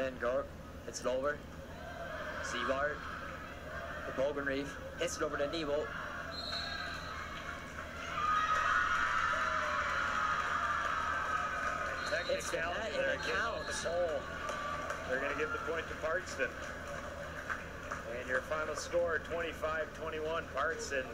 It's Gogh hits it over. Seabar, The Bogan Reef hits it over to Nebo. It's the it counts. They're going to give the point to Parkston. And your final score, 25-21, Parkston